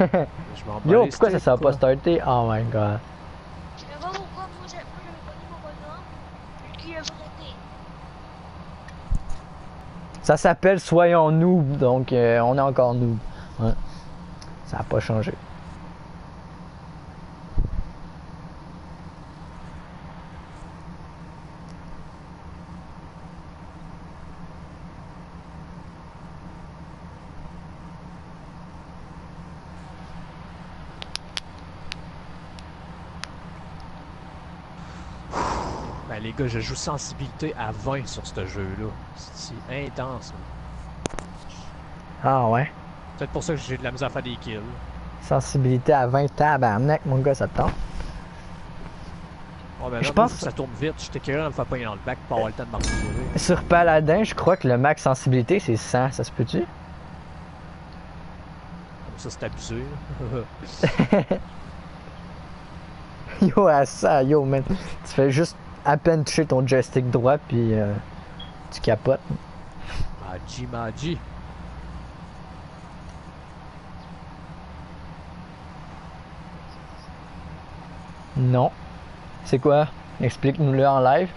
Yo, pourquoi ça s'est pas starté? Oh my god. Je sais pas pourquoi moi j'ai- moi, j'avais pas mis mon bonhomme. Puis qui a voté. Ça s'appelle Soyons noob, donc euh, on est encore noob. Ouais. Ça a pas changé. Les gars, je joue sensibilité à 20 sur ce jeu-là. C'est intense. man. Ah ouais. Peut-être pour ça que j'ai de la misère à faire des kills. Sensibilité à 20 tabarnak, mon gars, ça te tente. Oh, ben Je là, pense- pense... ça tourne vite. J'étais curieux de me faire pogner dans le bac pour avoir le temps de m'en Sur Paladin, je crois que le max sensibilité c'est 100, ça se peut-tu? Comme ça, c'est abusé. là. Yo, à ça, yo, man. Tu fais juste à peine toucher ton joystick droit, puis euh, tu capotes. Maji, Maji. Non. C'est quoi? Explique-nous-le en live.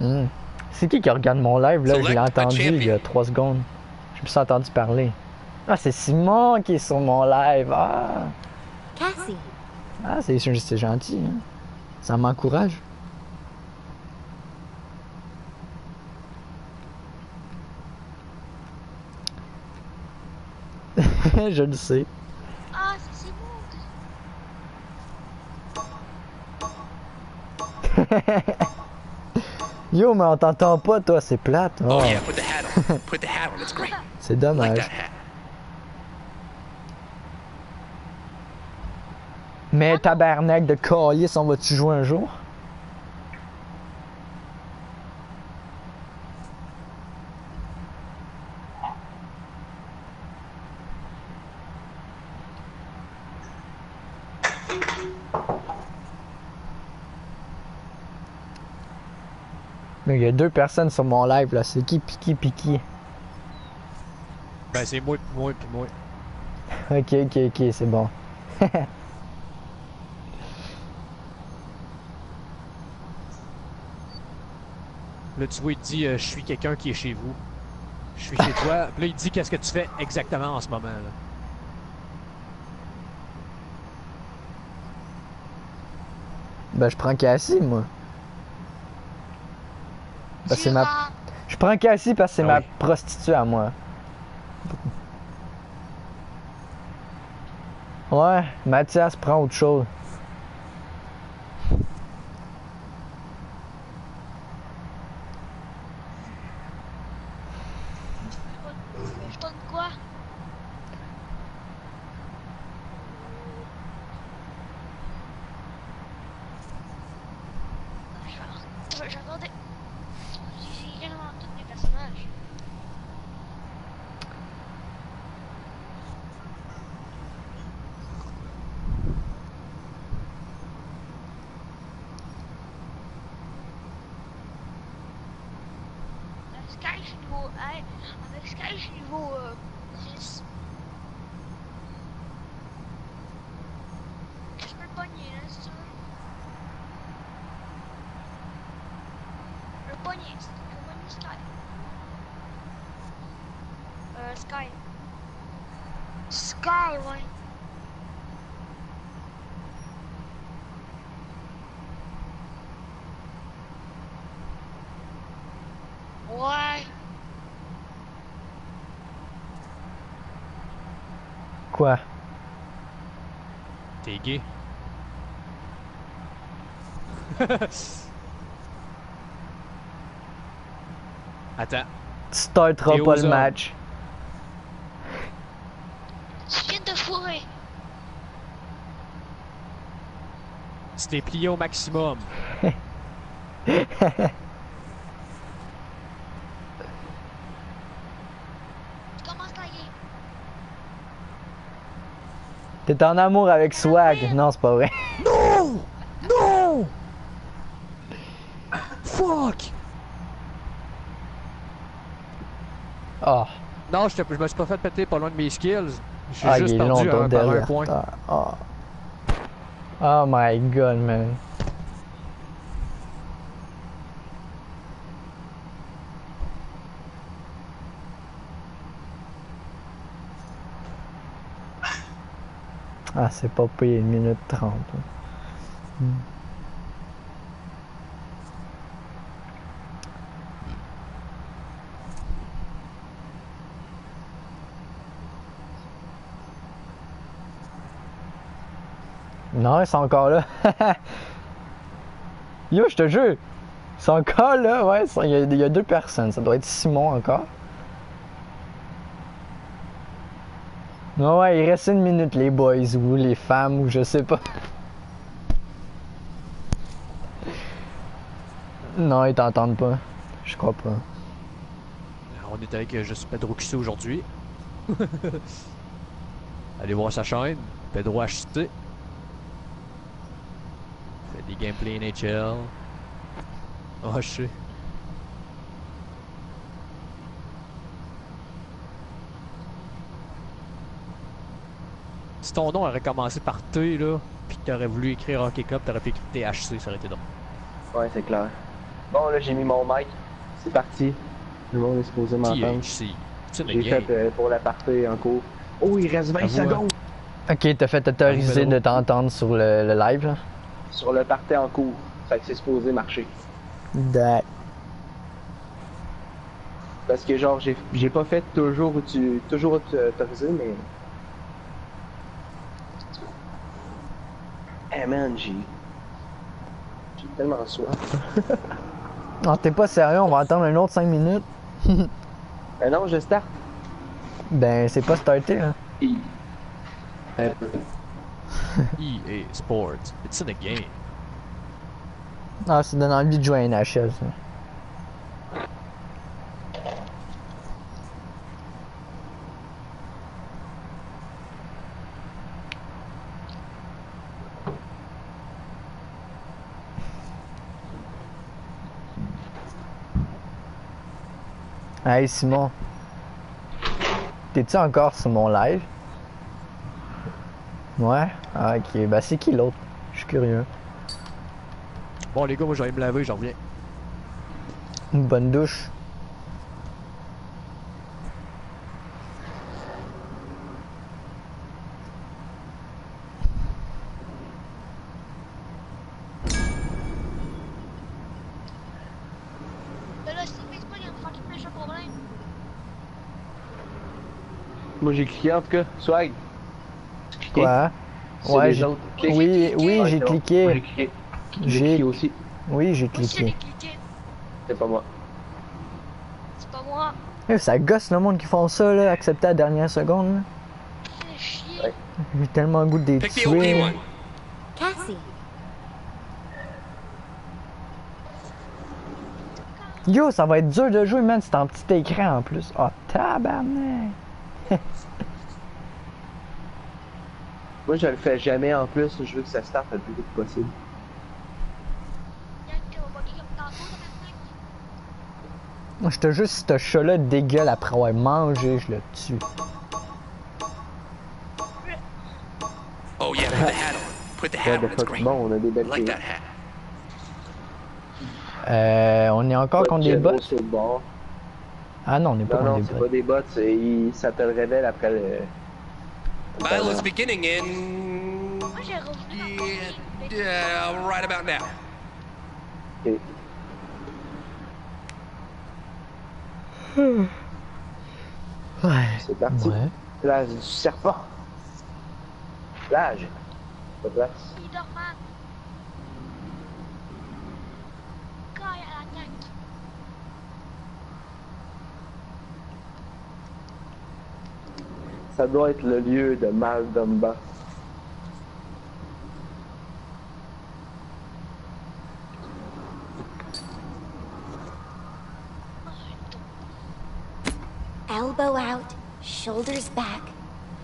Hmm. C'est qui qui regarde mon live là? Je l'ai entendu il y a champion. 3 secondes. Je me suis entendu parler. Ah, c'est Simon qui est sur mon live. Ah, Cassie. ah c'est c'est gentil. hein. Ça m'encourage. Je le sais. Ah, c'est Simon. Yo, mais on t'entend pas, toi, c'est plate. Oh Oh, yeah, put the hat on. Put the hat on. It's great. C'est like dommage. Mais tabarnak de calice, on va-tu jouer un jour? Il y a deux personnes sur mon live là, c'est qui Piki Piki? Ben c'est moi, pis moi, pis moi. Ok, ok, ok, c'est bon. Là, tu vois, il te dit euh, Je suis quelqu'un qui est chez vous. Je suis chez toi. Puis là, il te dit Qu'est-ce que tu fais exactement en ce moment. Là? Ben je prends Cassie moi. C'est ma... Je prends Cassie parce que c'est Ah ma oui. prostituée à moi. Ouais, Mathias prend autre chose. Je donne quoi Je vais- J'attendais. J'ai vraiment tous mes personnages. Avec Sky, je suis niveau 1. Avec Sky, je suis niveau euh, 10. Je peux le pogner, là, si tu veux. Je peux le pogner, je peux pogner Sky. Euh, Sky. Sky, ouais. Ouais. Quoi? T'es Attends. Tu starteras T'es pas le match. Tu viens de fourrer. T'es plié au maximum. commence la game. T'es en amour avec Swag. Non, c'est pas vrai. Non! Non! Fuck! Ah, Non, je, me suis pas fait péter pas loin de mes skills. J'ai ah il juste est perdu long un, par un point. Ah. Oh my god, man. Ah, c'est pas payé, 1 minute 30. Hmm. Non, ils sont encore là. Yo, je te jure. Ils sont encore là, ouais. Il y, a- deux personnes. Ça doit être Simon encore. Non, ouais, il reste une minute, les boys, ou les femmes, ou je sais pas. Non, ils t'entendent pas. Je crois pas. On est avec euh, juste Pedro QC aujourd'hui. Allez voir sa chaîne, Pedro HT. Des gameplays NHL. Oh, je sais. Si ton nom aurait commencé par T, là, pis que t'aurais voulu écrire Hockey Cup, t'aurais pu écrire THC, ça aurait été drôle. Ouais, c'est clair. Bon, là, j'ai mis mon mic. C'est parti. Le monde est supposé m'entendre. THC. C'est une J'ai game. fait euh, pour la partie en cours. Oh, il reste 20 Avoue, hein. secondes Ok, t'as fait autoriser de t'entendre sur le, le live, là. Sur le party en cours. Fait que c'est supposé marcher. Da- Parce que, genre, j'ai j'ai pas fait toujours, tu, toujours autorisé, mais. Eh man, j'ai. J'ai tellement soif. Non, t'es pas sérieux, on va attendre un autre 5 minutes. Eh non, je start. Ben, c'est pas starté, là. Et- Euh, EA Sports. It's in a game. Ah, ça donne envie de jouer à NHL, ça. Hey Simon, t'es-tu encore sur mon live? Ouais? Ah, ok, bah c'est qui l'autre? Je suis curieux. Bon, les gars, moi, aller me laver, j'en reviens. Une bonne douche. De là, si tu pas, il y a un fucking méchant problème? Moi, j'ai cliqué en tout cas. Swag. Cliqué? Quoi? Ouais, les j'ai- autres. Clique. Oui, oui, j'ai cliqué. J'ai cliqué. J'ai J'ai- cliqué aussi. Oui, j'ai cliqué. C'est pas moi. C'est pas moi. Eh, ça gosse le monde qui font ça, là, accepter à la dernière seconde. là. Ouais. J'ai tellement le goût de OP tuer. Cassie. Yo, ça va être dur de jouer, man. C'est en petit écran en plus. Oh, tabarnak. Moi, je le fais jamais en plus. Je veux que ça starte le plus vite possible. Moi, je te jure, si ce chat-là dégueule après avoir mangé, je le tue. Oh yeah, put the hat on. Put the hat on. It's fuck? great. Bon, on a des belles like filles. that hat. Euh, on est encore contre des bots? Ah non, on n'est pas Non, non, contre c'est des pas bots. des bots. c'est- il- Ça te le révèle après le. Battle is beginning in. Moi, j'ai revenu dans Yeah, le yeah, right about now. Ok. Hmm. Ouais. C'est parti. Ouais. Plage du serpent. Plage. Pas de place. Ça doit être le lieu de Maldumba. Elbow out, Shoulders back,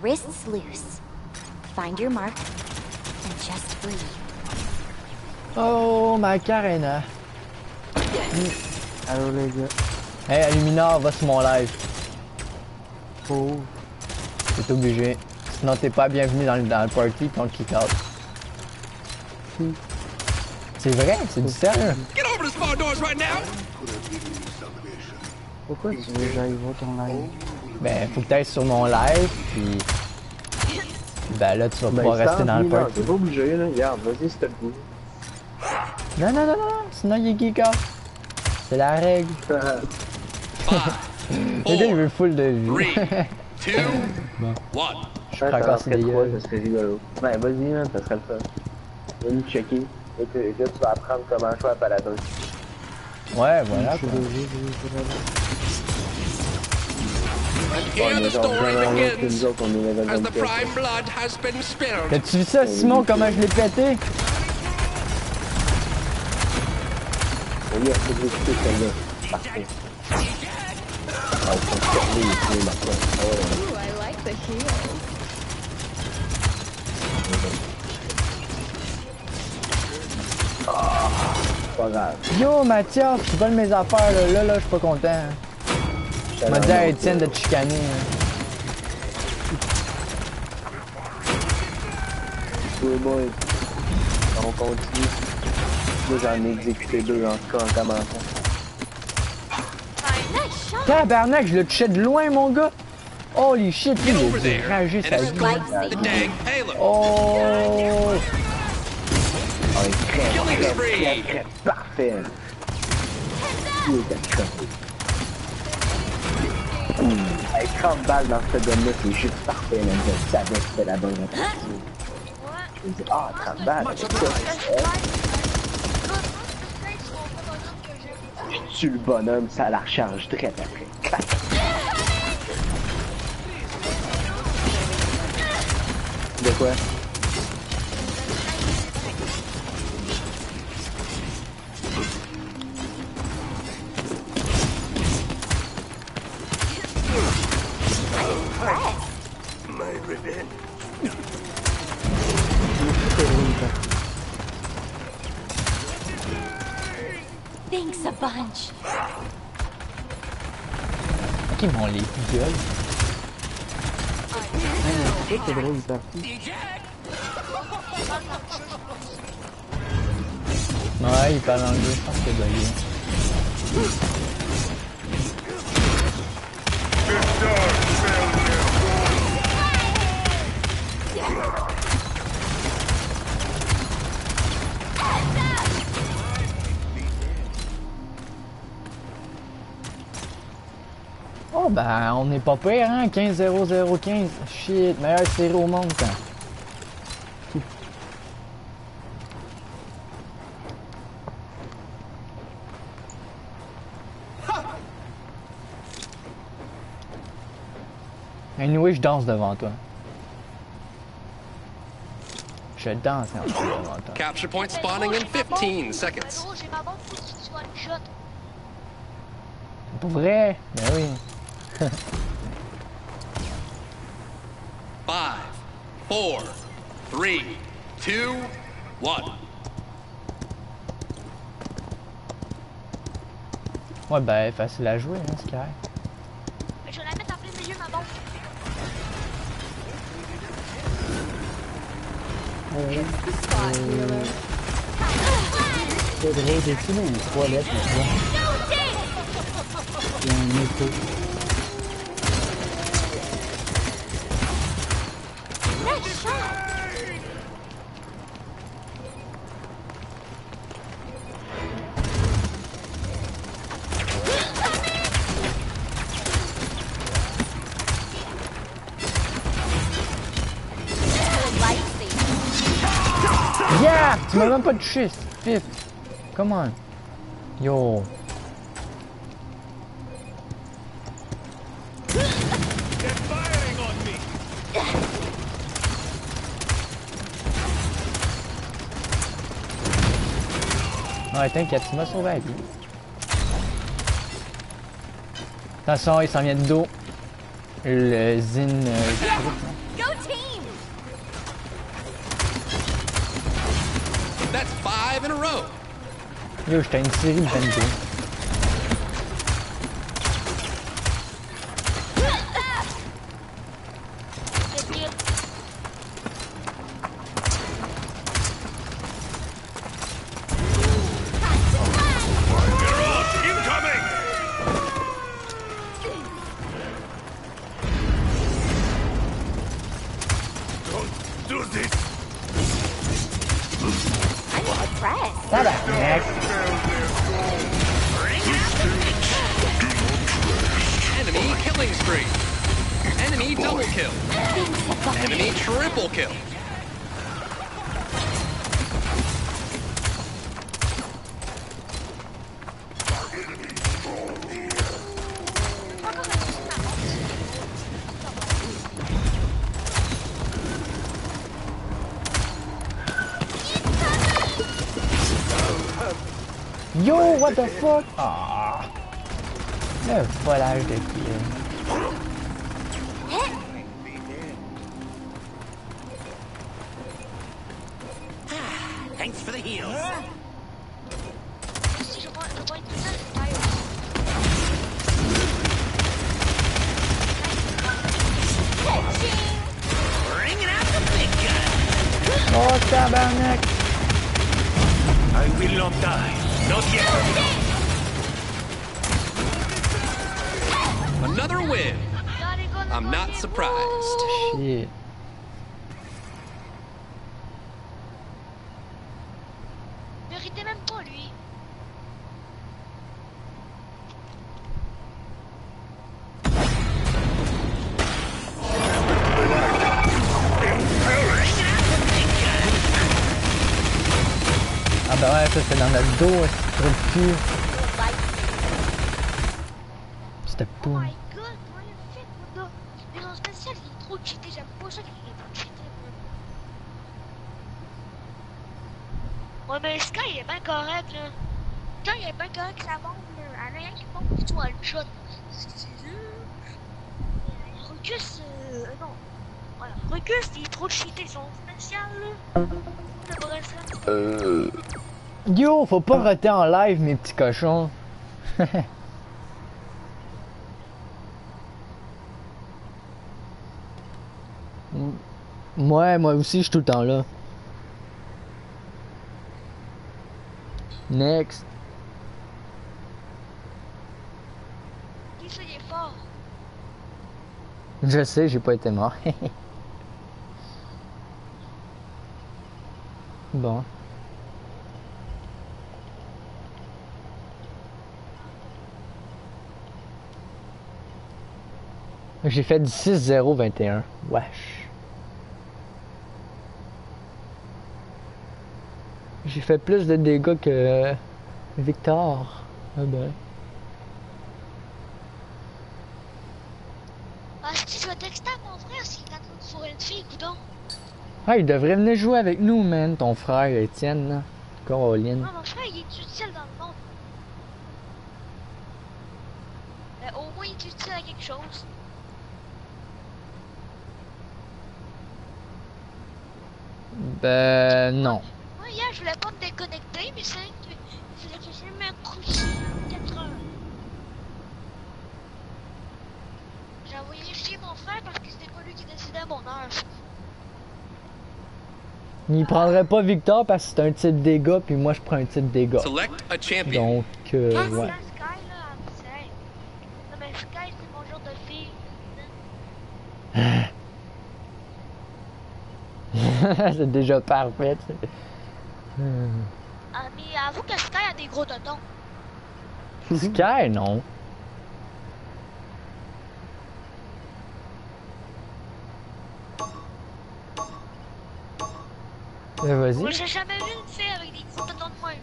wrists loose. Find your mark and just breathe. Oh, Macarena. Allô les gars. Hey, Illuminor, va sur mon live. Oh. T'es obligé. Sinon, t'es pas bienvenu dans le, dans le party, ton kick out. C'est vrai, c'est du sérieux. Get over those far doors right now! Pourquoi tu veux que j'aille voir ton live? Ben, faut que t'ailles sur mon live, puis. Ben là, tu vas Ben, pouvoir rester dans le non, party. T'es pas obligé là. Regarde, vas-y t'as le goût. Non, non, non, non, non, sinon il est kick out. C'est la règle. Le gars, il veut full de vie. one. Je des dégueu. ça serait rigolo. Ben vas-y man, ça serait le fun. Va nous checker. Et que, là tu vas apprendre comment jouer à Paladin. Ouais, voilà. quoi. Here the story que begins. nous autres on est level As the 24. prime blood has been spilled. T'as-tu vu ça, Simon, comment je l'ai pété? Parfait. Ah, ils sont fermés, ils sont maintenant. Ah ouais, ouais. Pas grave. Yo, Mathias, tu voles mes affaires, là, là, là, je suis pas content. Je m'a dit à Étienne de te chicaner. hein. Oui, boy. On continue. Moi, j'en ai exécuté deux en tout cas en commençant. Tabarnak, je le touchais de loin, mon gars. Holy shit, il a ragé sa vie. Oh! Ah, il crève, spree. crève, crève. Parfait. Il était. Hum, Hey, 30 balles dans ce gun-là, c'est juste parfait, man. Je savais que c'était la bonne réponse. Je me dis, ah, 30 balles, ça, c'est vrai. Je tue le bonhomme, ça la recharge direct après. Clac. De C'est drôle, parti. Ouais, il parle anglais, je pense. Ben, on n'est pas pire, hein? 15-0-0-15. Shit, meilleure série au monde, ça. Anyway, je danse devant toi. Je danse en fait devant toi. Capture point spawning in 15 seconds. Pour vrai? Ben oui. Five, four, three, two, one. Ouais, ben, facile à jouer, hein, c'est correct. Je vais la mettre en plein milieu, ma bombe. Spot healer. C'est drôle, un écho. Nice shot. Lightsaber. Yeah! Tu m'as même pas touché, pif. Come on. Yo. Ouais, t'inquiète, tu m'as sauvé la vie. Attention, il s'en vient de dos. Le Zin. euh. Go team! That's five in a row. Yo, j'étais une série de 22. What the fuck? Ah! Le volage de kill. Thanks for the heals. Si je vois, je vois une putain de taille. Bringing out the big gun. Oh, tabarnak! I will not die. Not yet. Another win. Là, les gars, I'm not surprised. Shit. Méritait même pas, lui. Ah bah ouais, ça c'est dans le dos, c'est trop de cul. C'était Oh poum. my god, comment il a fait, mon gars Mais en spécial, il est trop cheaté, j'aime pas ça qu'il est trop cheaté. Ouais, mais Sky, il est bien correct, là. Sky, il est bien correct, ça bombe, là. Elle a rien qui bombe, puis tout, one shot. C'est Rucus, euh, non. Voilà, Rucus, il est trop cheaté, son spécial, là. Ça. Yo, faut pas rater en live, mes petits cochons. moi, moi aussi, je suis tout le temps là. Next. Qui ça, il est fort. Je sais, j'ai pas été mort. bon. J'ai fait du 6-0-21. Wesh. J'ai fait plus de dégâts que Victor. Ah ben. Ah, si tu vas texter à mon frère s'il est en train de fourrer une fille, coudon. Ah, il devrait venir jouer avec nous, man, ton frère Étienne, là. Caroline. Non, mon frère, il est utile dans le monde. Mais au moins, il est utile à quelque chose. Ben, non. Moi, hier, je voulais pas me déconnecter, mais c'est vrai que je me couche à 4 heures. J'ai envoyé chier mon frère parce que c'était pas lui qui décidait à mon heure. Il prendrait pas Victor parce que c'est un type dégâts, puis moi je prends un type dégâts. Select a champion. Donc, euh, Ah, ouais. la Sky, là, elle me dit, hey. Non, mais Sky, c'est mon genre de fille. c'est déjà parfait. Ah, mais avoue que Sky a des gros tontons. Sky, non. Euh, Moi, Vas-y. j'ai jamais vu une fille avec des gros tontons de même.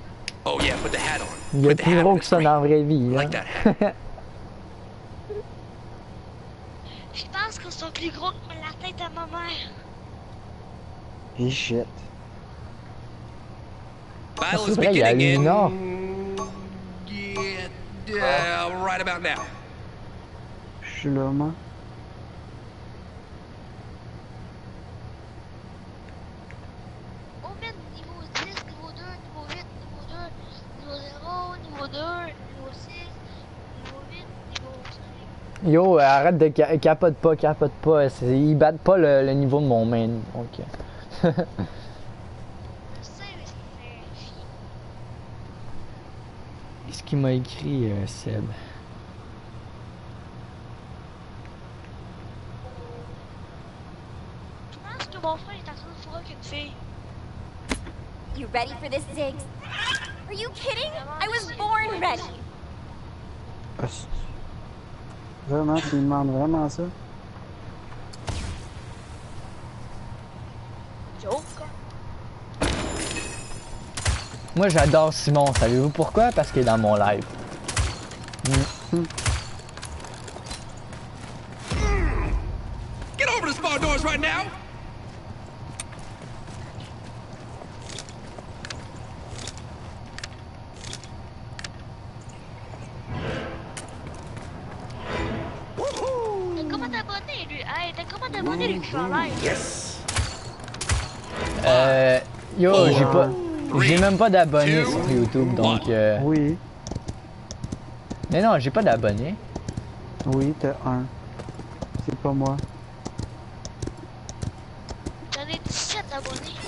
Oh yeah, put the hat on. Il y a plus gros que ça dans la vraie vie. Hat. Je pense qu'ils sont plus gros que la tête à ma mère. Et shit. Battle is beginning il Yeah, right about now. Je. Yo, euh, arrête de capote pas, capote pas. Ils battent pas le, le niveau de mon main. Ok. Qu'est-ce qu'il m'a écrit, euh, Seb? Je pense que mon frère est en train de fourrer avec une fille. You ready for this, Ziggs? Are you kidding? I was born ready. Ah, c'est- Vraiment, tu me demandes vraiment ça? Moi, j'adore Simon. Savez-vous pourquoi? Parce qu'il est dans mon live. Get même pas d'abonnés sur YouTube, donc. euh, Oui, Mais non, j'ai pas d'abonnés. oui, t'as un. C'est pas moi. J'en ai 17 abonnés.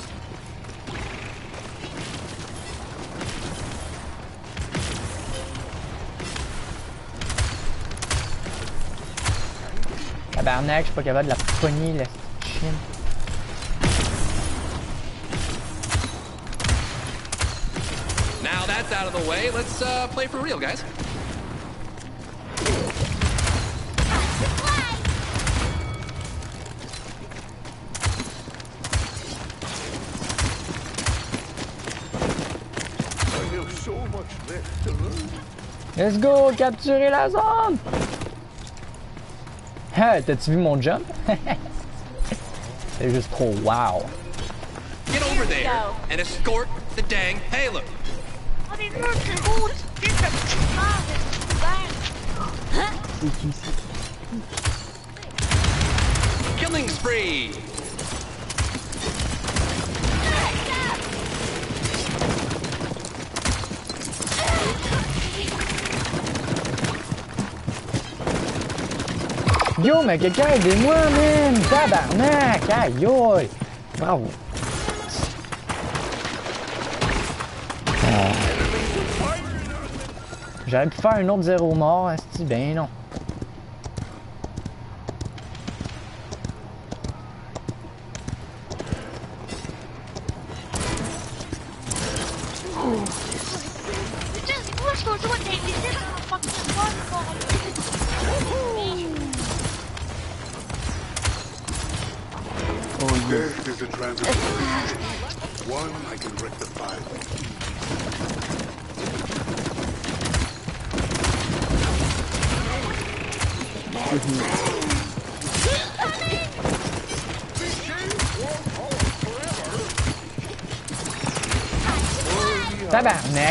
Tabarnak, je suis pas capable de la pogner, la chine. Of the way, let's uh, play for real, guys. Let's go, capturer la zone! Ah, t'as-tu vu mon jump? C'est juste trop wow. Get over there and escort the dang payload. Oh, mais là, c'est beau, tu sais, ta petite merde, c'est ouvert. C'est qui ça? Killing spree! Yo, mais quelqu'un aidez-moi, man! Tabarnak! Aïe, aïe! Bravo! J'aurais pu faire un autre zéro mort, est Ben non.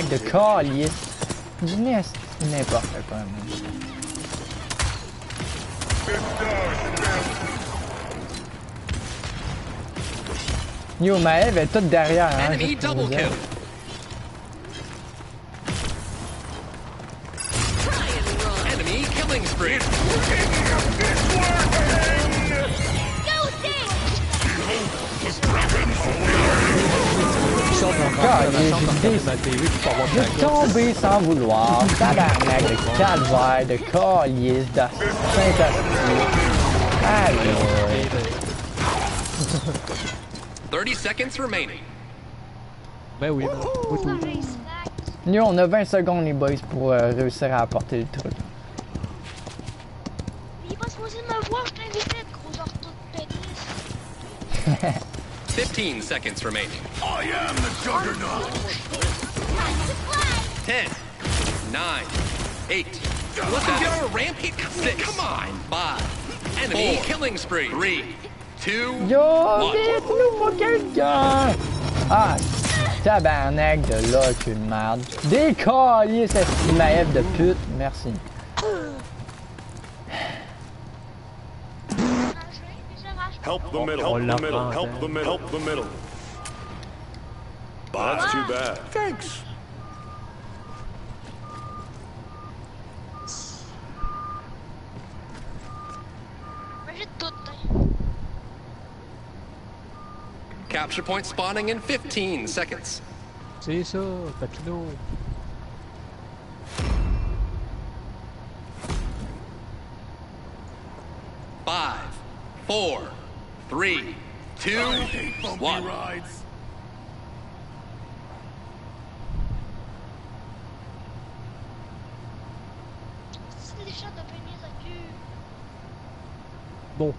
Tabarnak de calice! Du n'importe quoi, man. Yo, Maëv est toute derrière, hein, ma TV pour avoir la J'ai tombé sans vouloir. Tabarnak de calvaire, de calice, de aïe. 30 seconds remaining. Ben oui, ben. Yo, on a 20 secondes, les boys, pour euh, réussir à apporter le truc. Il est pas supposé me voir, je t'invitais, gros orteau de pénis. 15 seconds remaining. I am the juggernaut. 10, 9, 8. Let's get on a rampage. Six, come on. 5. Enemy killing spree. 3, 2, Yo, 1. vite, nous faut quelqu'un! Ah, tabarnak de là, que de merde. Des calices, cette Maëv de pute. Merci. Help the middle. Help the middle. Help the middle. Help the middle. That's too bad. Thanks. Capture point spawning in 15 seconds. C'est ça, Papineau. Five, four, three, two, one. C'est des chats de pénis à cul. Bon.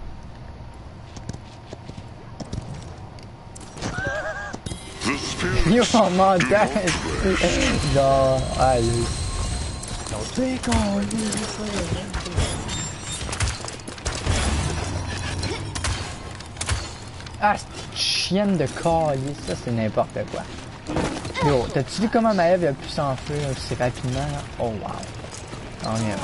Yo, en montage! Genre, allez. Ah, cette chienne de calice, ça c'est n'importe quoi. Yo, t'as-tu vu comment Maëv a pu s'enfuir aussi rapidement? Oh wow. On y.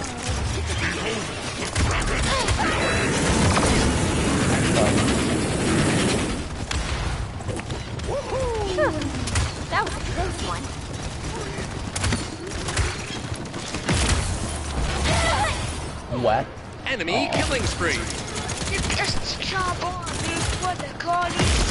What? Enemy killing spree. Qu'est-ce que tu charbon deux fois de colis?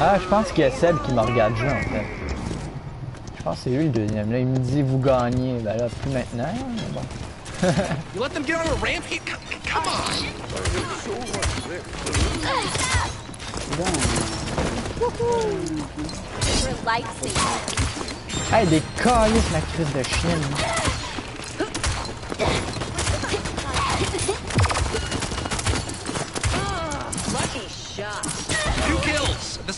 Ah, je pense qu'il y a Seb qui m'a regardé jouer en fait. Je pense que c'est lui le deuxième. Là, il me dit vous gagnez. Ben là, plus maintenant. mais bon. You let them get on a rampage? C- c- Come on! Hey, des calices, ma crise de chienne. Two kills at the same time. Oh my god, man, je vais mourir. The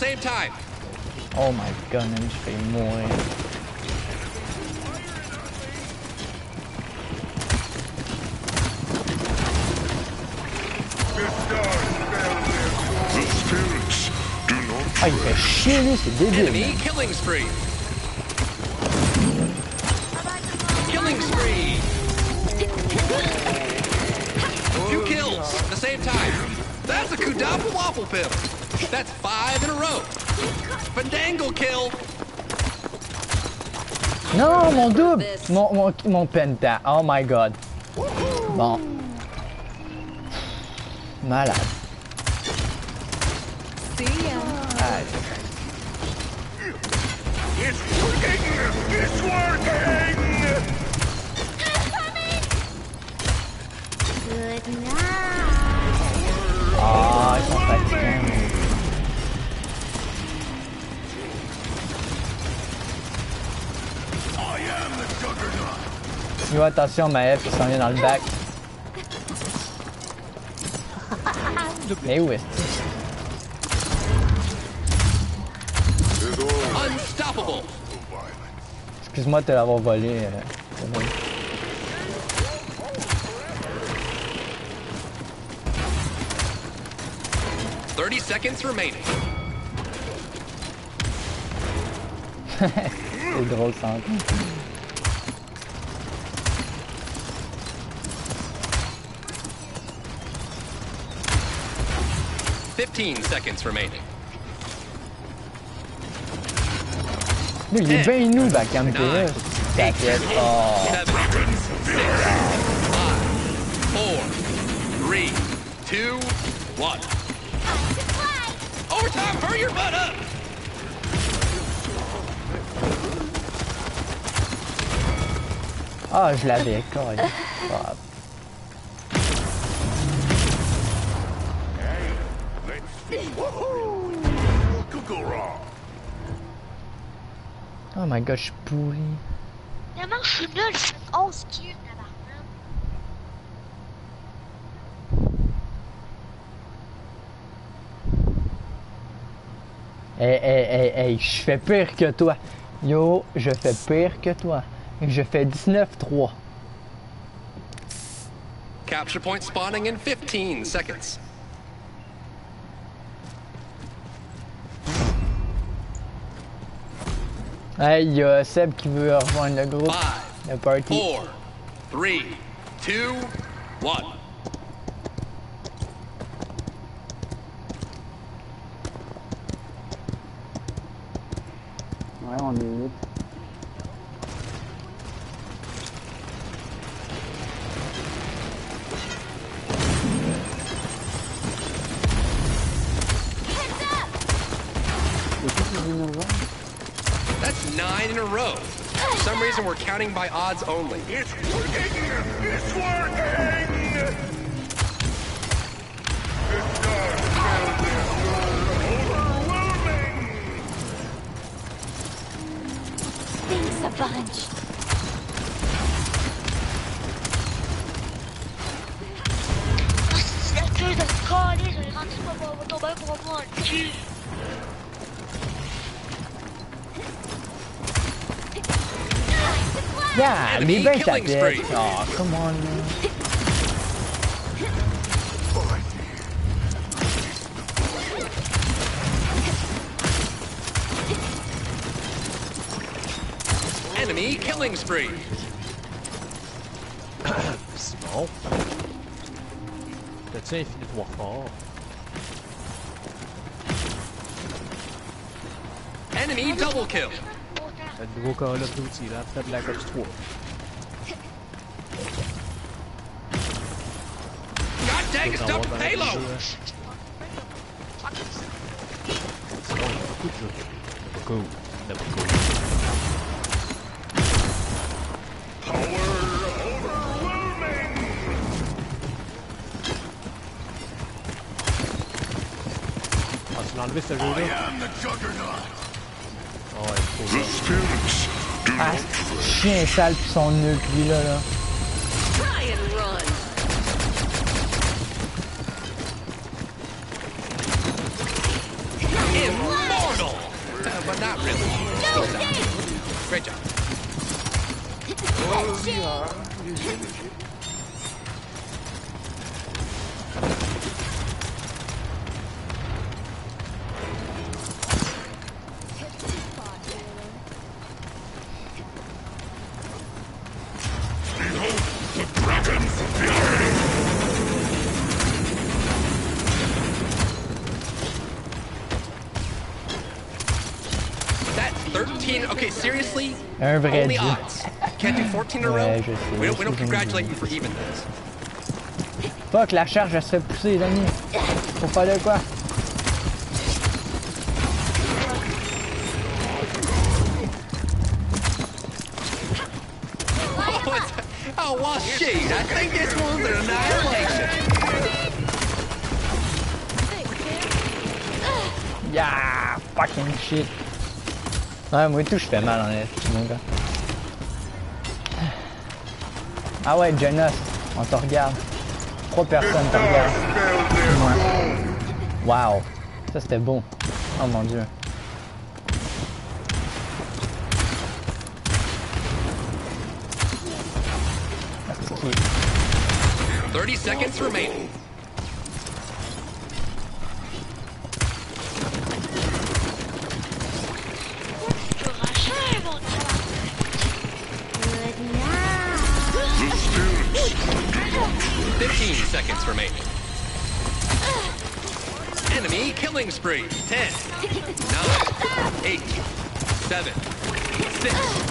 spirits do not Ah, il fait chier lui, c'est débile. Enemy killing spree. Non, mon double! Mon, mon, mon penta. Oh my god. Bon. Malade. Allez. Attention, Maëf, il s'en vient dans le bac. Mais où est-ce. Excuse-moi de te l'avoir volé. euh, seconds remaining. C'est drôle, ça. Fifteen seconds remaining. Lui, il est bien noob à camper là. T'inquiète. Oh. Seven, six, five, four, three, two, one. Overtime, hurry your butt up! Ah, je l'avais, carré. Ah, Oh my god, je suis pourri. Vraiment, je suis nul, c'est 11 kills. Hey, hey, hey, hey, je fais pire que toi. Yo, je fais pire que toi. Je fais 19-3. Capture point spawning in 15 seconds. Ouais, il y a Seb qui veut rejoindre le groupe. Five, la party. 4, 3, 2, 1. By odds only. It's Yeah, Enemy mais ben ta killing tête. spree. Oh, come on, man. Enemy killing spree. Simon. T'as-tu infinitoire fort? Enemy double kill. Le nouveau Call of Duty, là, après Black Ops 3. Payload. le jeu. Simon, il y a beaucoup de jeux. Beaucoup. Il y en a beaucoup. Ah, tu l'as enlevé ce jeu-là? Ah ouais, ça. Ah, chien sale pis son nuque, lui, là, là. Not really. Still down. Great job. That's Un vrai Only dieu. odds. Can't do 14 in a row? Ouais, je sais, we don't, we don't congratulate you for even this. Fuck, la charge, elle serait poussée, les amis. Faut faire de quoi? Oh, oh well, shit. I think this one's an annihilation. Yeah, fucking shit. Ouais, moi tout, je fais mal en esti, mon gars. Ah ouais, Jonas, on te regarde. Trois personnes te regardent. Wow, ça c'était bon. Oh mon dieu. Asti. 30 seconds remaining.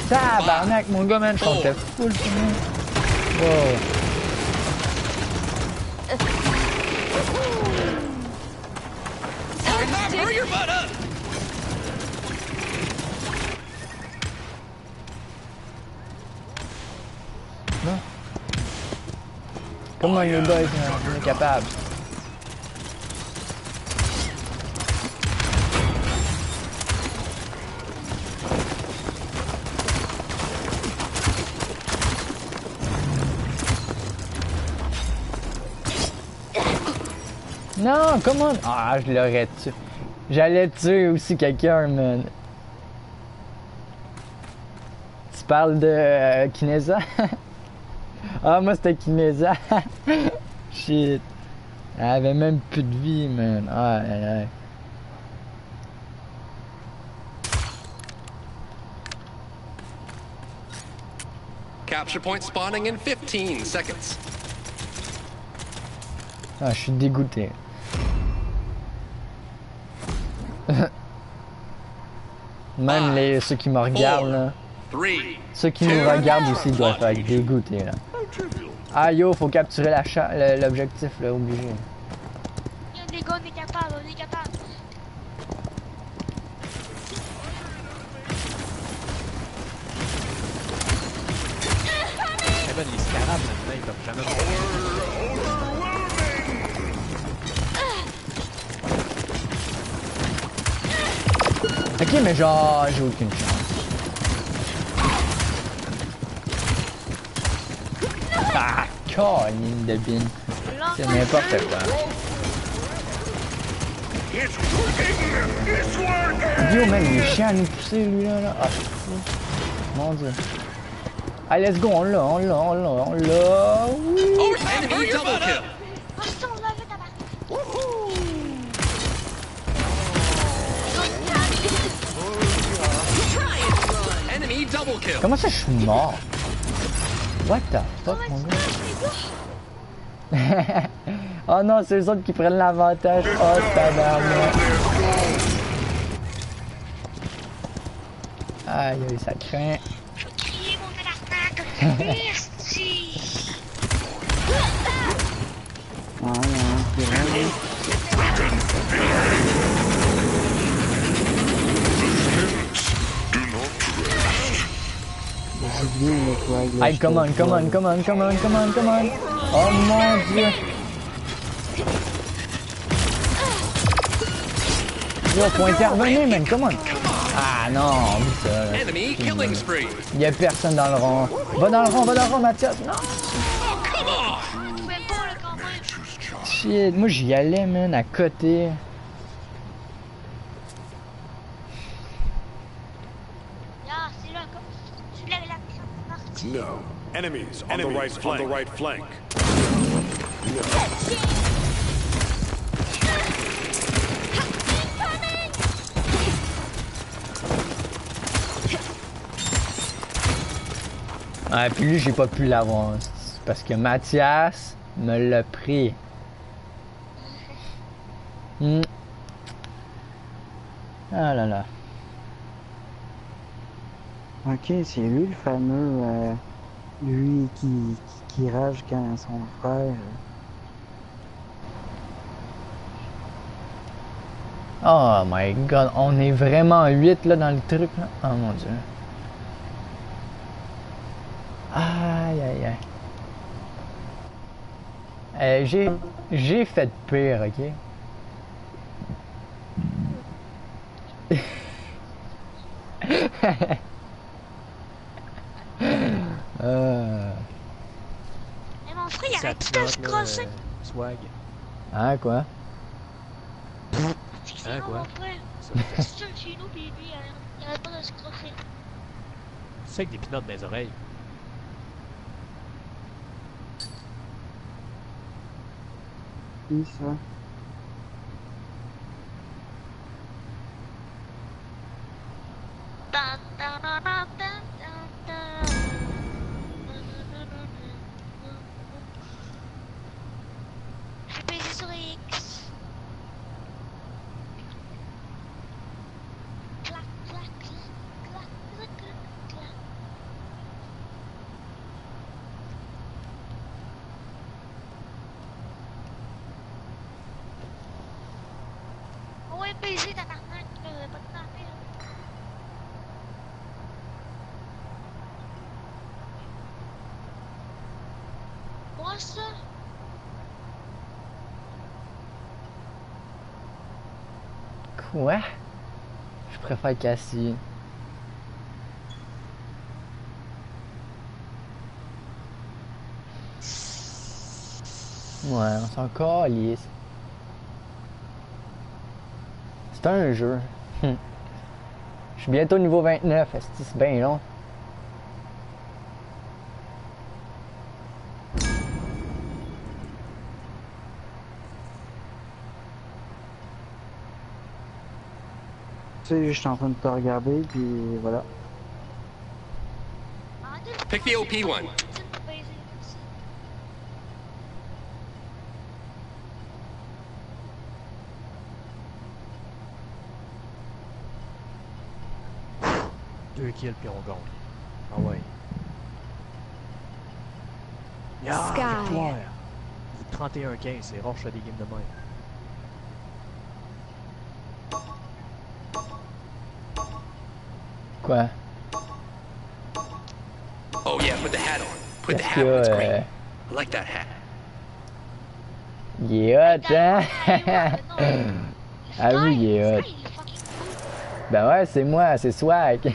Tabarnak, mon gars, man, je comptais full moi. Wow. Hurry your butt up! Comment est capable. Non, comment? Ah, je l'aurais tué. J'allais tuer aussi quelqu'un, man. Tu parles de euh, Kineza? ah, moi c'était Kineza. Shit. Elle avait même plus de vie, man. Aïe. Capture point spawning in 15 seconds. Ah, je suis dégoûté. Même les, ceux qui me regardent, là, ceux qui nous regardent aussi doivent être dégoûtés. Là. Ah yo, faut capturer l'objectif, là, obligé. Les gars, on est capable, on est capable. Eh ben, les scarabs maintenant, ils peuvent jamais Mais genre, j'ai aucune chance. Ah, colline de bine. C'est n'importe quoi. Yo, man, il est chiant à nous pousser, lui, là. là. Ah. Mon dieu. Allez, let's go, on l'a, on l'a, on l'a, on l'a. Comment ça, je suis mort? What the fuck, mon gars? oh non, c'est eux autres qui prennent l'avantage. Oh, tabarnak. Aïe, aïe, ça craint. Je vais crier mon tabarnak. Merci. Ouais, ouais, c'est là, Aïe, come on, come on, come on, come on, come on, come on. Oh mon dieu. Yo, faut intervenir, man, come on. Ah non, ça. Il y a personne dans le rond. Va dans le rond, va dans le rond, Mathias. Non. Même. Shit, moi j'y allais, man, à côté. Là, c'est là, comme. Tu l'avais la partie. No. Enemies on the right flank. On the right flank. Ah, puis lui, j'ai pas pu l'avoir. Parce que Mathias me l'a pris. Hmm. Ah là là. Ok, c'est lui le fameux. euh, lui qui, qui, rage quand son frère. euh, Oh my god, on est vraiment 8 là dans le truc là. Oh mon dieu. Aïe aïe aïe. Euh, j'ai j'ai fait pire, ok? euh... Mais mon frère, il Ça arrête tout de se pilote, là, crosser. euh, Swag. Hein quoi? C'est Hein, quoi? C'est ça, chez nous, puis lui, il arrête pas de se crosser. C'est avec des pinottes dans les oreilles. Qui ça? Quoi? Je préfère Cassie. Ouais, on s'en calisse. C'est un jeu. Hum. Je suis bientôt niveau 29, est-ce que c'est bien long? Sais, je suis en train de te regarder, puis voilà. Pick the OP one. Deux kills puis on gagne. Ah ouais. Yeah, Sky. victoire! 31-15, c'est rare que je fais des games de même. Quoi? Oh yeah, put the hat on. Put the hat on. It's euh, great. I like that hat. Il est hot, hein? ah oui, il est hot. Ben ouais, c'est moi, c'est swag.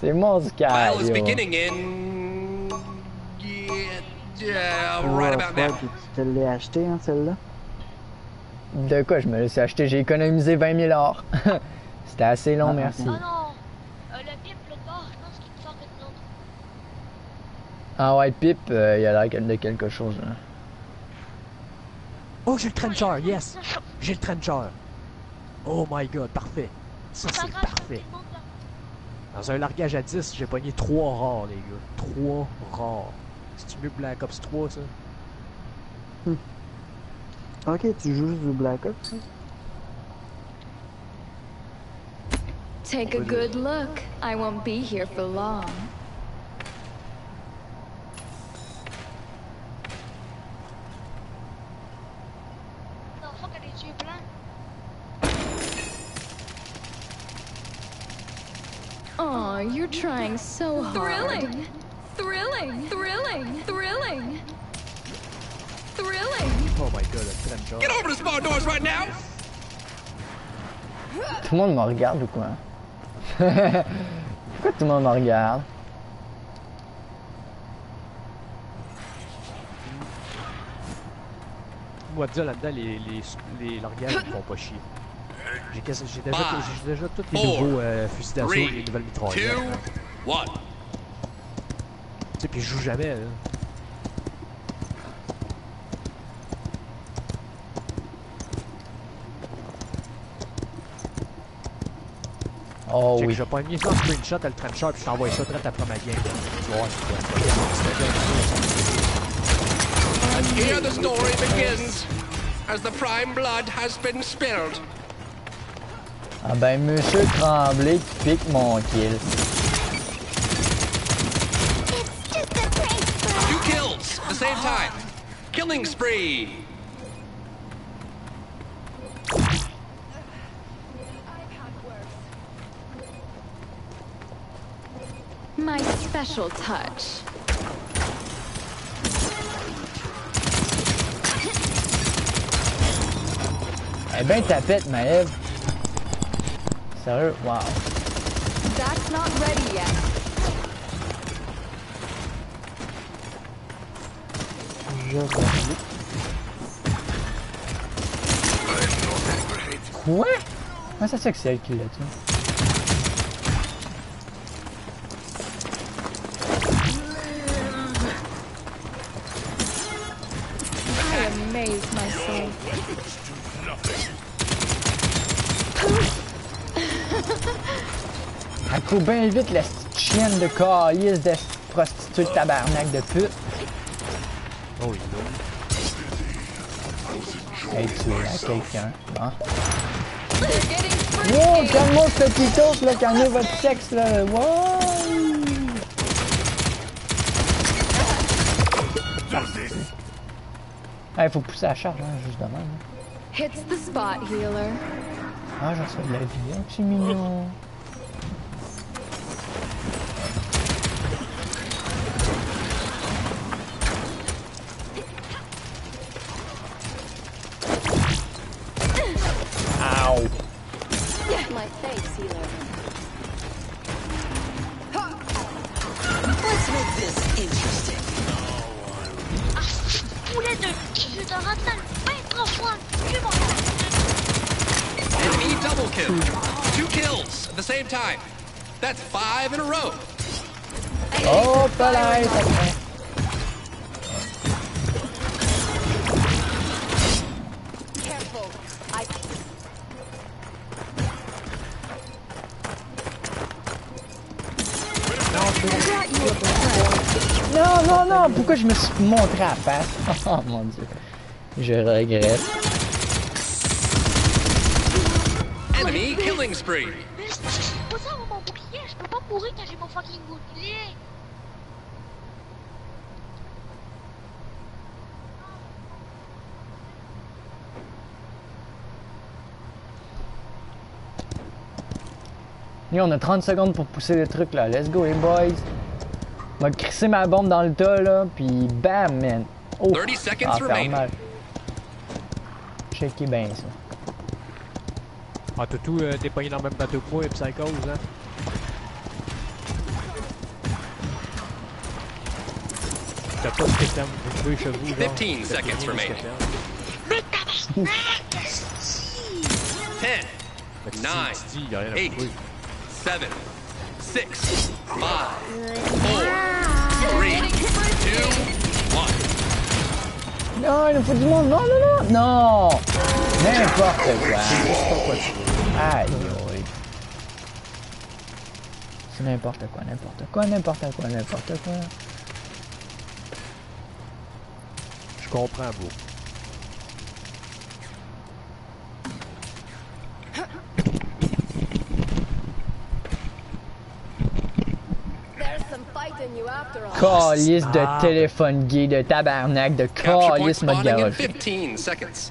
c'est mon Sky. Battle is yo. beginning in. Yeah, yeah, Oh, right about Swag, now. Tu te l'as acheté, hein, celle-là? De quoi je me laisse acheter? J'ai économisé 20 000 or. C'était assez long, Ah, merci. Oh non! Euh, le pimp, le bord, je pense qu'il me sort une autre. Ah ouais, Pip, euh, il a l'air de quelque chose. Là. Oh, j'ai le trencher, yes! J'ai le trencher. Oh my god, parfait. Ça, C'est parfait. Dans un largage à 10, j'ai pogné 3 rares, les gars. 3 rares. C'est-tu mieux que Black Ops 3, ça? Ok, tu joues du Black Ops? hein? Take a good look. I won't be here for long. Non, fuck, elle a les yeux blancs. Aw, you're trying so hard. Thrilling! Thrilling! Thrilling! Thrilling! Thrilling! Oh my god. Get over the small doors right now! Tout le monde me regarde ou quoi? Pourquoi tout le monde me regarde? Moi, dire là-dedans, les, les, les largages ne font pas chier. J'ai déjà, déjà tous les nouveaux euh, fusils d'assaut et les nouvelles mitraillettes. Tu sais, puis je joue jamais. Là. Oh Check, oui. Je vais pas mis ça en screenshot à le trencher puis je t'envoie ça direct après ma game. And here the story begins, as the prime blood has been spilled. Ah ben, Monsieur Tremblay qui pique mon kill. Two kills at the same time. Killing spree. My special touch. Eh ben, tapette, Maëve. Sérieux? Wow. That's not ready yet. Quoi? Comment ça se fait que c'est elle qui l'a tué? Bien vite, la petite chienne de calice de prostituée de tabarnak de pute. Oh, il Hey, tu à quelqu'un. Bon. Getting Wow, freaky. calme-moi, petitos, là, calmez votre sexe, là. Wow! Ah, il faut pousser la charge, hein, juste de même. hein. Hits the spot, healer. Ah, j'en reçois de la vie, hein, c'est mignon. Pourquoi je me suis montré à face? Oh mon dieu. Je regrette. Enemy killing spree. Mais je je suis pas ça avec mon bouclier, je peux pas mourir quand j'ai mon fucking bouclier. Nous, on a 30 secondes pour pousser le truc là. Let's go les boys. On va crisser ma bombe dans le tas là, puis bam man. Oh, 30 seconds ah, remaining. mal. Checker bien ça. Ah, t'as tout euh, dépogné dans le même bateau que moi et Psychose, hein? T'as pas ce que t'aimes, vous pouvez chez vous, genre. 15 T'as seconds remaining. t'aimes. Mais tabarnak! si. 10, Fait que si Nine, tu dis, y a rien à eight, prouver. 7, 6, 5, 4, 3, 2, 1. Non, il nous faut du monde. Non, non, non. Non. N'importe quoi. C'est n'importe quoi, n'importe quoi, n'importe quoi, n'importe quoi. Je comprends, bro. Calice de téléphone gay, de tabarnak, de calice mode garage. 15 seconds.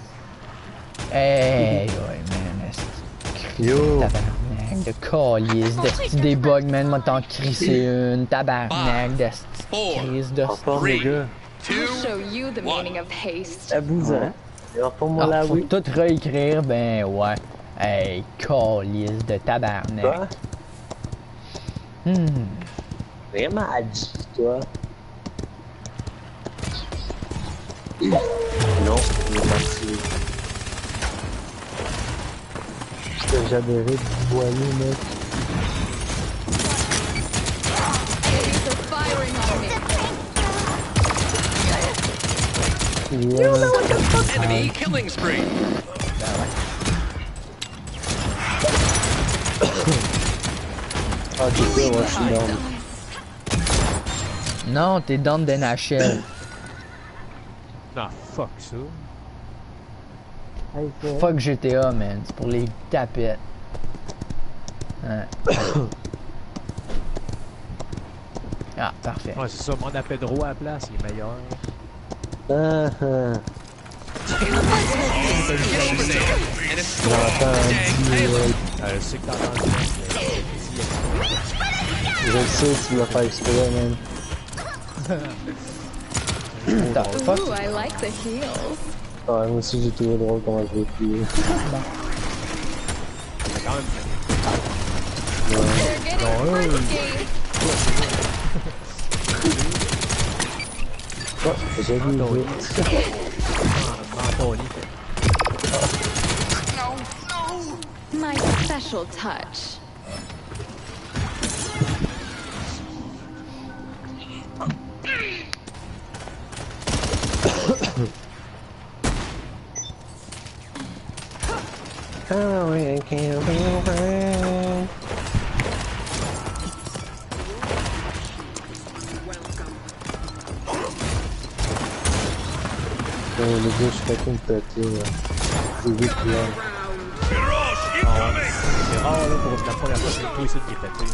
Hey, ouais, man. Yo, Tabarnak, de calice, de des bugs, man. M'a t'en crissé une. Tabarnak, de crise de en forme les gars. I'll 2, show you the One. meaning of haste. Abusant. Et en forme Ah, là, faut oui. tout réécrire, ben ouais. Hey, calice de tabarnak. Hmm. Vraiment addict, toi. Non, il est parti. J'adorais du boyer, mec. Enemies are firing on me. Yeah. enemy killing spree. Ah, tu sais, moi, je suis down. Non, t'es dans de NHL. Non, fuck ça. Hey, Fuck GTA, man. C'est pour les tapettes. Hein. Ah, parfait. Ouais, c'est ça, mon appel droit à la place, il est meilleur. Ah, ah. Euh, je sais sais, tu l'as fait exprès, man. The fuck? Ooh, I like the heels. Ah, moi aussi, j'ai trouvé drôle comment je l'ai pris. c'est quand même. They're getting risky. Oh, j'ai vu, Anthony. j'ai- Anthony. My special touch. Oh, le gars, je suis pas con de péter, là. C'est vite, là. C'est rare, là, pour la première fois, c'est toi ici qui est pété.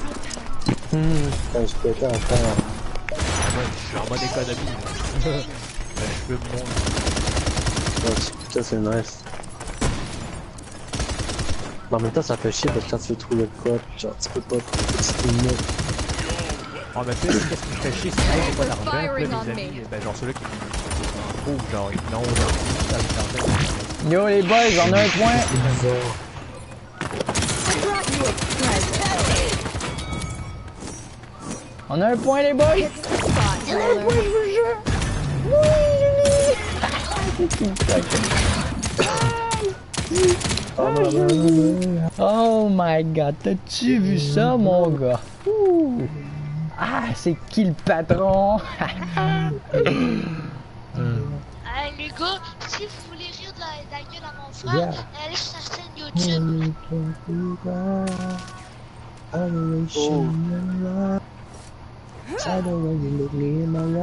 Hum, Quand je pétais encore. Moi, je suis en mode économie, là. je fume moins. Ouais, Ça, c'est nice. Mais en même temps, ça fait chier parce que quand tu veux trouver le code, genre, tu peux pas tu te mets. En même temps, qu'est-ce qui me fait chier, c'est que j'ai pas d'argent. Puis là, on mes amis, ben, genre, ceux-là qui me trouvent, genre, ils n'ont dans le temps. Yo les boys, on a un point. I brought you a present. On a un point les boys. It's the spot, Roller. Oh my god, t'as-tu vu ça mon gars? Ouh. Ah, c'est qui le patron? Hey, les gars, si vous voulez rire de la, de la gueule à mon frère, Yeah. allez sur sa chaîne YouTube. Oh.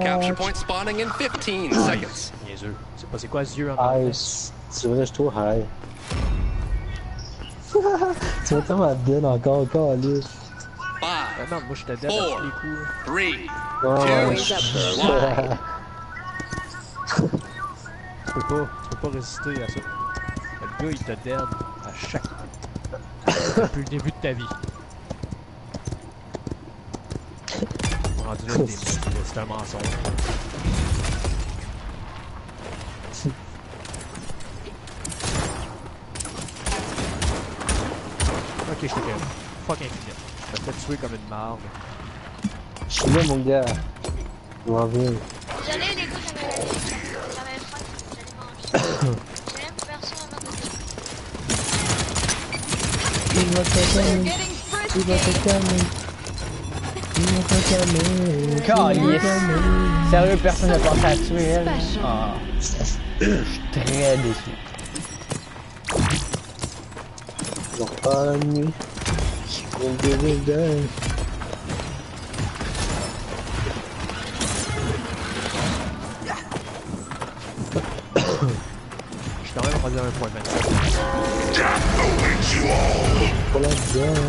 Capture point spawning in 15 seconds. C'est pas c'est quoi ce yeux en Ah, anglais? c'est vrai, je suis trop high. Tu vas tellement dead encore, encore. Ah Five, non, moi j'étais dead à Four. tous les coups. three, Oh, two, je- peux pas, tu peux pas résister à ça. Le gars il te dead à chaque Depuis le début de ta vie. Rendu là, t'es- c'est un mensonge. Ok, je t'ai fait fuck infinite. Je fait tuer comme une marde. Je suis là, mon gars. Je m'en viens. Désolé les gars, j'avais j'avais faim, j'allais manger. J'allais me faire ça avant de Il va te calmer. Il va calmer. Il va te calmer. Il va te Calice. calmer. Sérieux, personne n'a pensé à tuer elle. Ah. Je suis très déçu. Repars la nuit. Devait. Je suis quand même rendu à 1.27. Pas là-dedans.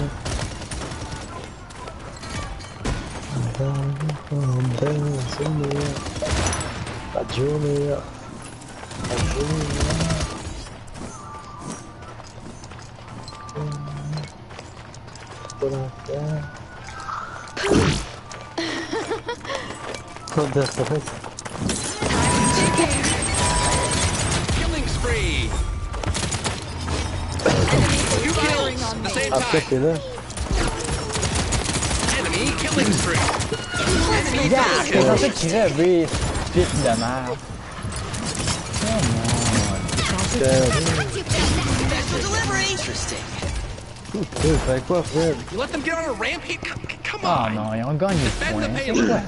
C'est meilleur. Pas de journée. Pas de journée. What the fuck? Killing spree. Two kills at the same Après, time. t'es là. Enemy killing spree. Enemy Yeah, double c'est kill. censé crever, fils de merde. Tu fais quoi, Fred? You let them get on a rampage? C- c- Come Ah on. non, ils ont gagné le Defend point. the C'est payload.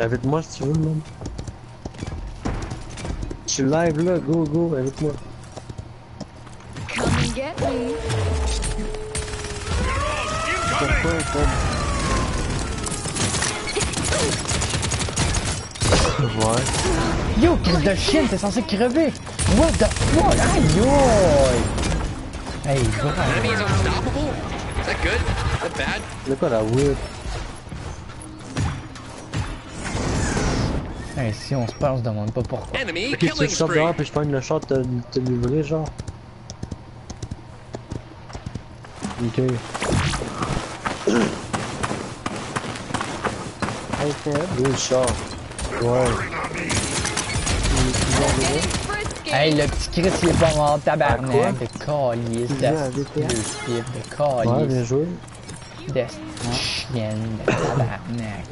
Avec moi si tu veux, man. Je suis live là, go, go, avec moi. Come and get me. Ouais. Yo, crise de chienne, t'es censé crever! What the fuck? Aïe aïe! Hey! Enemy is unstoppable? Is that good? Is that bad? C'est quoi la whip? Hey, si on se perd, on se demande pas pourquoi. Enemy Ok, tu veux killing que je sorte spree. dehors puis je prenne le shot de te livrer, genre? Ok. Hey? Oui, le shot. Ouais. Getting frisky. Hey, le petit Chris, il est pas mort, tabarnak, de vient de elle. de de Ouais, bien joué. de chienne, de tabarnak.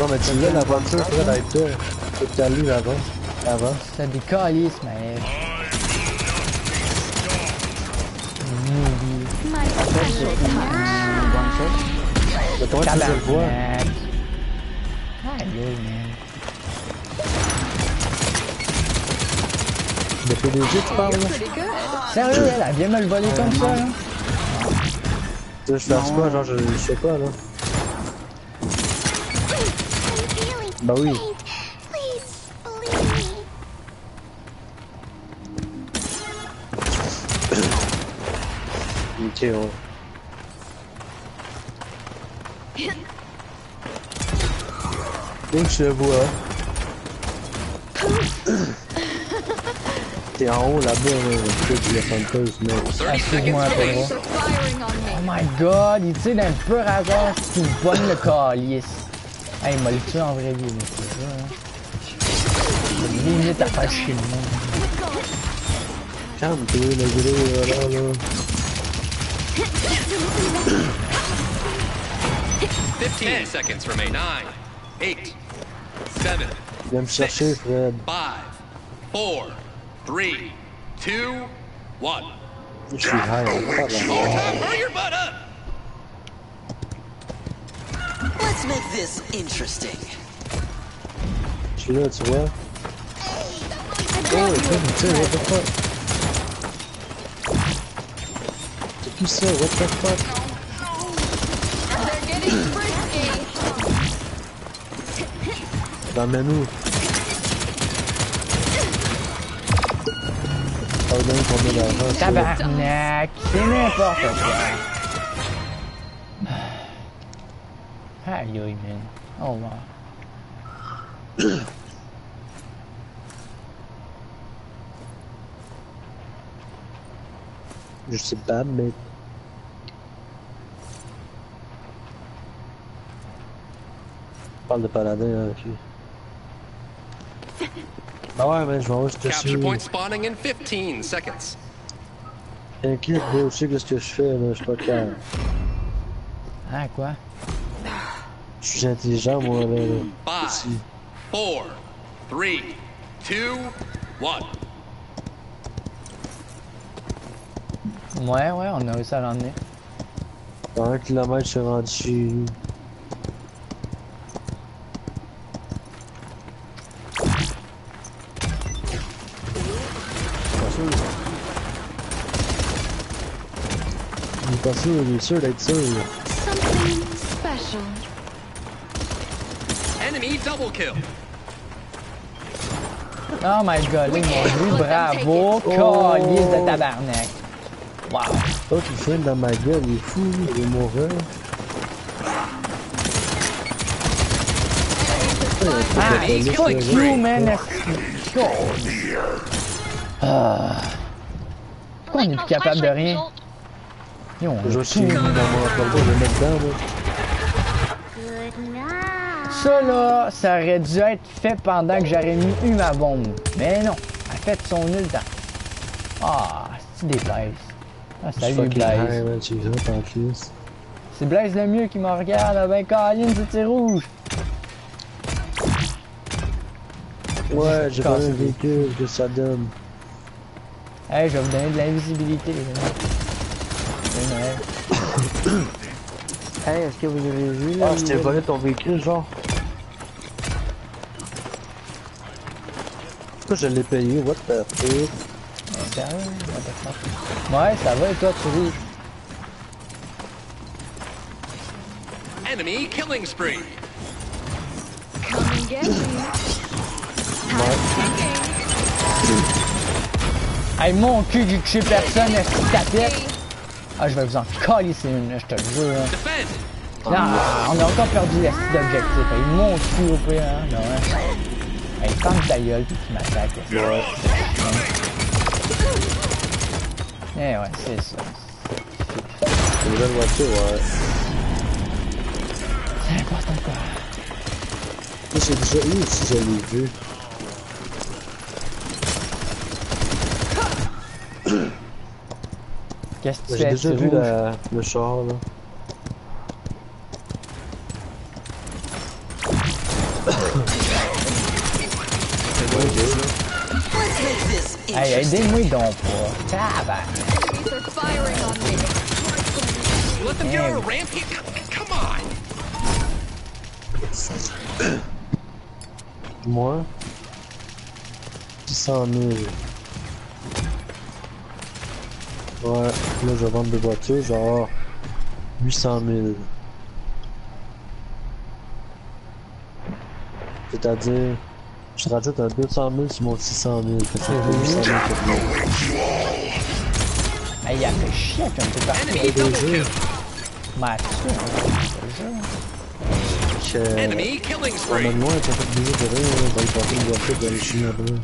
Non, mais tu l'aventure, toi. Faut que t'allumes avant. Avant. C'est des calices, mais... Comment tu le PDG, tu parles, là? Sérieux, elle, elle vient me le voler comme ça, là? Tu veux que je fasse quoi, genre, je, je sais pas, là. Bah oui. Me. Ouais. Donc je vois. T'es en haut là-bas, là, le truc de la fanteuse, mais. 30 Excuse-moi, seconds Pedro. remaining. They're firing on Oh me. my god, il tire d'un pur hasard s'il pogne le calice. Hey, il m'a euh, le tué en vraie vie, mais c'est ça, hein. Limite à faire chier le monde. Calme-toi, le gros, euh, là, là. 15 seconds remain. 9, 7, Viens me chercher, Fred. 5, 4, 3, 2, 1. Je suis high, on parle là. Overtime, hurry your butt up! Let's make this interesting. Je suis là, tu vois. Oh, écoute, tu sais, what the fuck? qui ça? What the fuck? They're getting frisky. Dans le menu. Ah, donc, on est là. Tabarnak! C'est n'importe quoi. Aïe aïe, man. Oh wow. Je sais pas, mais. Je parle de paladin avec lui. Bah ouais, mais je vais voir, je te suis. Capture point spawning in 15 seconds. Inquiète, bro, je sais qu'est-ce que je fais, là, je suis pas clair. Ah, quoi? Je suis intelligent, moi, là. Ici. four, three, two, one. Ouais, ouais, on a réussi à l'emmener. Dans un kilomètre, je suis rendu chez lui. Pas sûr. Il est pas sûr, il est sûr d'être sûr. là. Something special. Enemy double kill. Oh my god, là, ils m'ont vu, bravo, calice de tabarnak. Wow. Oh, tu filmes dans ma gueule, il est fou, il est mourir. Ah, fuck you, man. Ah. Pourquoi on est plus capable de rien? Yo, on tout. mon je vais mettre dedans. Ça là, ça aurait dû être fait pendant que j'aurais mis eu ma bombe. Mais non, elle a fait son nul temps. Ah, c'est des Blaise. Ah, salut Blaise. C'est Blaise le mieux qui me regarde. Ah Ben Colin, c'était rouge? Ouais, j'ai pas un véhicule que ça donne. Hey, je vais vous donner de l'invisibilité, les. C'est. Hey, est-ce que vous avez vu là Ah, je t'ai volé ton véhicule, genre. Pourquoi je l'ai payé? What the fuck? Ah? Ouais, ça va et toi, tu ris? Enemy killing spree. Come and get me. Hey, mon cul, j'ai touché personne, est-ce que tapette? Ah, je vais vous en calisser une, là, je te le jure. hein. Non, on a encore perdu la d'objectif. Hey, mon cul au pire, hein? Non, hein? Hey, ferme ta gueule, puis tu m'attaques. Ouais. Eh ouais, c'est ça. Une nouvelle voiture, ouais. C'est n'importe quoi. Moi, j'ai déjà eu si je l'ai vu. Qu'est-ce que tu J'ai fais? déjà tu vu la, le char, là. Hey, aidez-moi donc pas. Tabac. Enemies are firing on me. Let them get on a rampage. Come on. Moi, 600 000. Ouais, là, je vais vendre des voitures, genre 800 000. C'est-à-dire, je rajoute un 200 000 sur mon 600 000. Fait que ça fait 800 000 pour moi. Hey, il a fait chier un peu partout. Enemy double kill. M'a tué, hein, je le on a moins, t'as fait des de rien, on va y porter une voiture de la Chine après.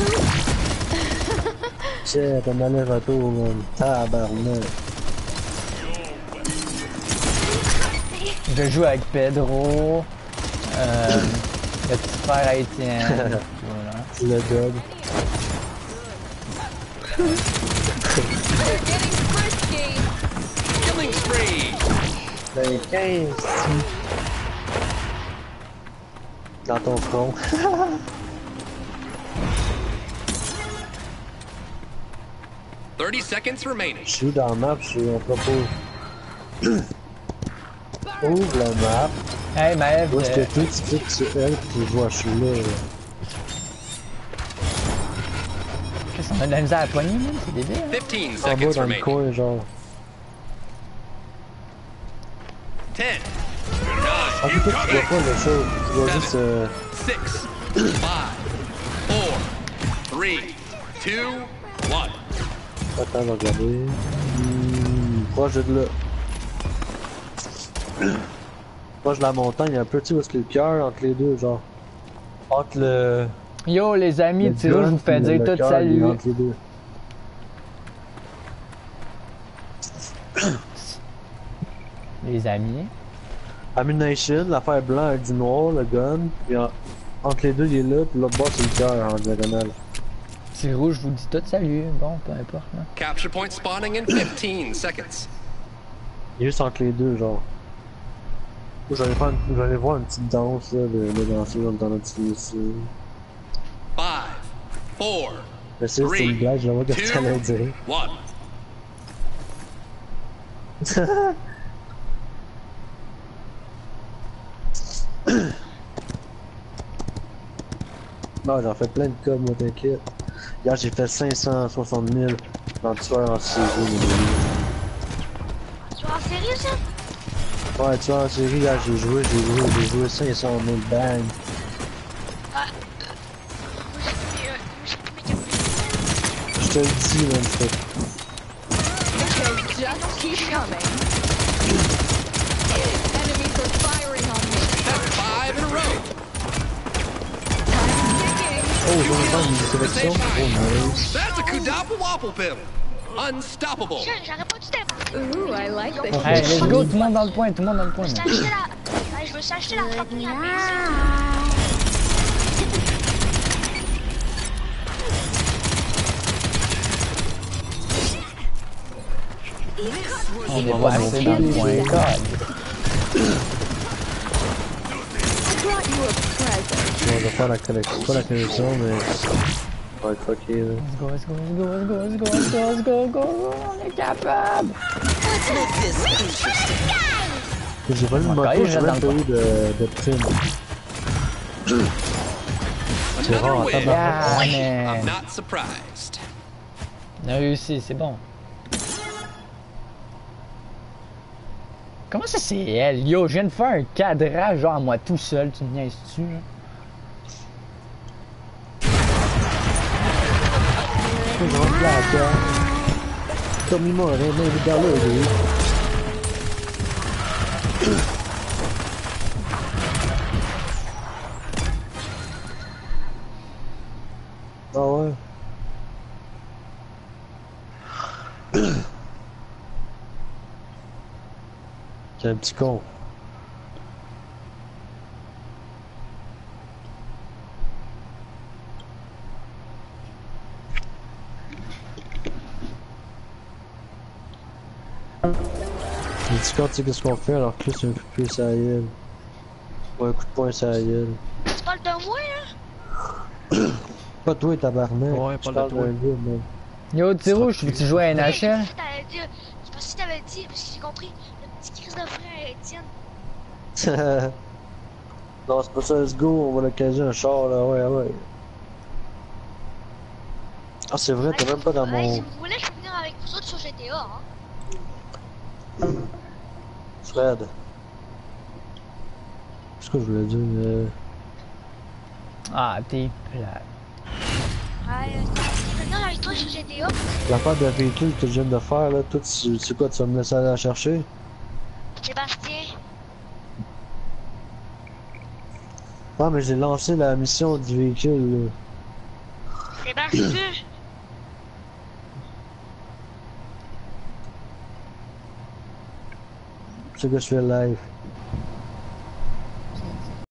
Tiens, t'as mal aller-retour, man. Tabarnak. Je joue avec Pedro, euh, le petit frère à Étienne. voilà. Le dog. Killing spree. Ben, 15. Dans ton front. Thirty seconds remaining. Je suis dans la map, je suis en propos. Ouvre la map. Hey, Maëv, Où est-ce que euh, toi tu cliques sur elle puis vois, je suis là. qu'est-ce On a de la misère à poigner, c'est débile. hein? 15 En bas seconds dans le remaining. coin, genre. 10, En cas, tu vois pas le show. Tu vois juste. Euh... 6, 5, 4, 3, 2, 1. Attends, je vais regarder. Hmm, proche de là. Proche de la montagne, un peu, tu sais, où est-ce que le cœur entre les deux, genre. Entre le. Yo, les amis, de Tiro, je vous fais dire tout salut. Entre les deux. Les amis. Ammunition, l'affaire blanc avec du noir, le gun. Puis en- entre les deux, il est là, puis l'autre bord, c'est le cœur en diagonale. Tiro, je vous dis tout salut. Bon, peu importe. Là. Capture point spawning in 15 seconds. Juste entre les deux, genre. J'allais voir une petite danse, là, de, de danser dans notre style ici. 5, 4, Mais c'est une blague, je vois ce que tu allais dire. 1. Non, j'en fais plein de codes, moi, t'inquiète. Hier, j'ai fait 560 000 dans le tueur en série. Tu en série ça? Ouais, tueur en série, hier, j'ai joué, j'ai joué, j'ai joué 500 000 bang. Moi j'ai mis, euh, moi, j'ai mis quelques Je te le dis, man, je te- Just keep coming. Enemies are firing on me. That's 5 in a row. Oh, j'en ai pas. Oh, nice. That's a Kudapa Wapple Pimp. Unstoppable. Pas. Ooh, I like the Hey, let's go, tout le monde dans le point, tout le monde dans le point. Je man. veux s'acheter la... Ouais, je veux s'acheter la première maison. On est pas assez dans le point. God. I brought you a present. On va faire la connexion, pas la connexion, mais. On va être fucké, là. Let's go, let's go, let's go, let's go, let's go, let's go, let's go, go, go, on est capable. Let's make this interesting. J'ai pas eu de moto, j'ai même pas eu de, prime. C'est rare, tabarnak. Yeah. On a réussi, c'est bon. Comment ça c'est elle? Yo, je viens de faire un cadrage genre à moi tout seul, tu me niaises-tu? là? Je rentre là, toi. Comme il m'a rien mis dans l'eau, lui. Ah ouais. Quel petit tu sais qu'est-ce qu'on fait alors que c'est un coup de pied la gueule. Ou un coup de poing la gueule. Tu parles de moi, hein? Pas toi, tabarnak. Ouais, Je parle de d'un gars, man. Yo, Tiro, je veux-tu jouer à NHL? Je pensais que t'avais dit... Je pensais que t'avais dit, parce que j'ai compris, le petit Chris de frère Étienne. non, c'est pas ça, let's go, on va l'occasion un char là, ouais, ouais. Ah, c'est vrai, t'es même pas dans Ouais, si mon. vous voulez, je peux venir avec vous autres sur GTA, hein. Fred. Qu'est-ce que je voulais dire euh... Ah, t'es plat. Ouais, euh, avec toi sur GTA. L'affaire de véhicule que je viens de faire là, tout, tu sais quoi, tu vas me laisser aller la chercher? Sébastien. Ah, mais j'ai lancé la mission du véhicule là. Sébastien. Tu sais que je fais live.